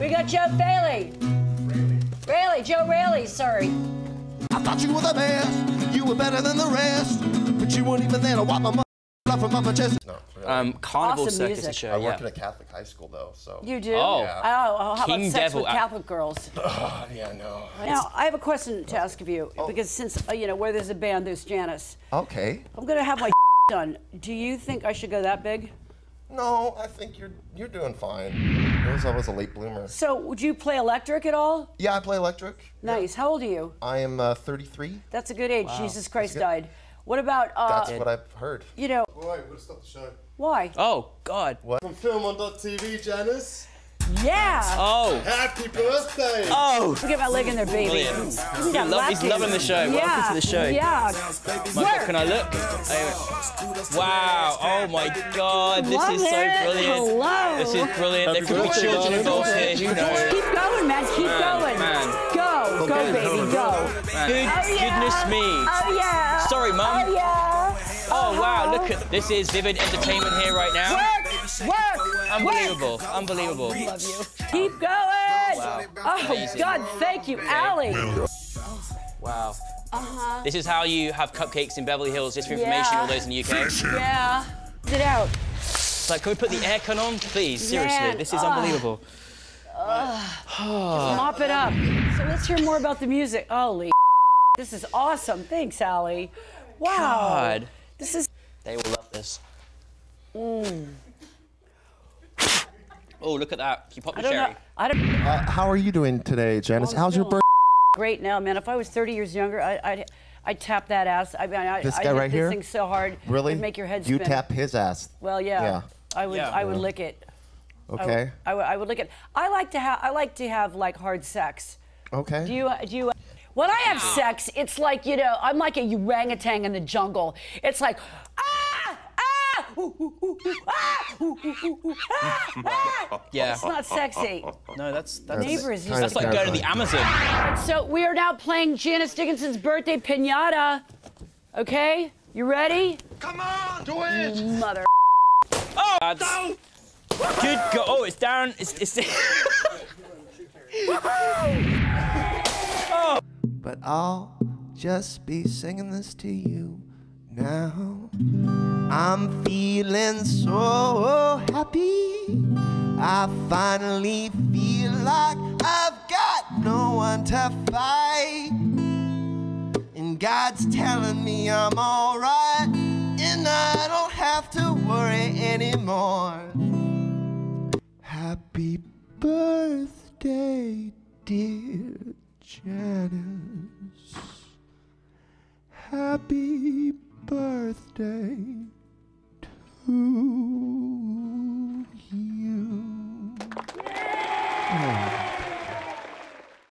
We got Joe Bailey. Fraley, Joe Fraley, sorry. I thought you were the best. You were better than the rest. But you weren't even there to wipe my mother off from my chest. No, really. Um, Carnival Awesome Circus music. show. I yeah. work in a Catholic high school though, so. You do? Oh. Yeah. Oh, how King about sex Devil with act- Catholic girls? Oh, yeah, no. Now, I have a question to ask of you, because since, uh, you know, where there's a band, there's Janice. Okay. I'm going to have my done. Do you think I should go that big? No, I think you're you're doing fine. It was I was a late bloomer. So, would you play electric at all? Yeah, I play electric. Nice. How old are you? I am uh, 33. That's a good age. Jesus Christ died. What about, uh, That's what I've heard. you know, Boy, we'll stop the show. why? Oh God. What? From film on TV, Janice. Yeah. Oh. Happy birthday! Oh. Look at my leg in their baby. Brilliant. Give me Love- he's loving the show. Yeah. Welcome to the show. Yeah. My God, can I look? Wow. Oh my God. This Love is so it. brilliant. Hello. This is brilliant. there could be children darling. involved here. Who knows? Keep going, man. Keep Man, going. man. Go. Go, baby. Go. Good Oh, yeah. goodness me. Oh, yeah. Sorry, Mum. Oh, yeah. Oh wow, uh-huh. look at this is vivid entertainment here right now. Work. Work. Unbelievable. Unbelievable. Love you. Keep going. Oh, Amazing. God, thank you, Allie. Wow. Uh-huh. This is how you have cupcakes in Beverly Hills, just for information, Yeah. all those in the UK. Yeah. Get out. It's like, can we put the aircon on, please? Seriously, Man, this is unbelievable. Mop it up. So let's hear more about the music. Holy This is awesome. Thanks, Allie. Wow. God, This is they will love this. Oh, look at that. You pop I the don't cherry. know. I don't Uh, how are you doing today, Janice? I'm How's your feeling birthday? great now, man. If I was 30 years younger, I, I'd I'd tap that ass. I mean, I, This I guy hit right this here? thing so hard. Really? It'd make your head spin. You tap his ass. Well, yeah. Yeah. I would Yeah. I would lick it. Okay. I would, I would lick it. I like to have I like to have like hard sex. Okay. Do you do you when I have sex, it's like, you know, I'm like a orangutan in the jungle. It's like Yeah. It's not sexy. No, that's that's, Neighbor is kind that's like going to the terrifying. Amazon. So we are now playing Janice Dickinson's birthday pinata. Okay? You ready? Come on, do it! Mother. Oh, that's, good God. Oh, it's down. It's, it's oh. But I'll just be singing this to you now. I'm feeling so happy. I finally feel like I've got no one to fight. And God's telling me I'm alright. And I don't have to worry anymore. Happy birthday, dear Janice. Happy birthday you. Yeah. Oh.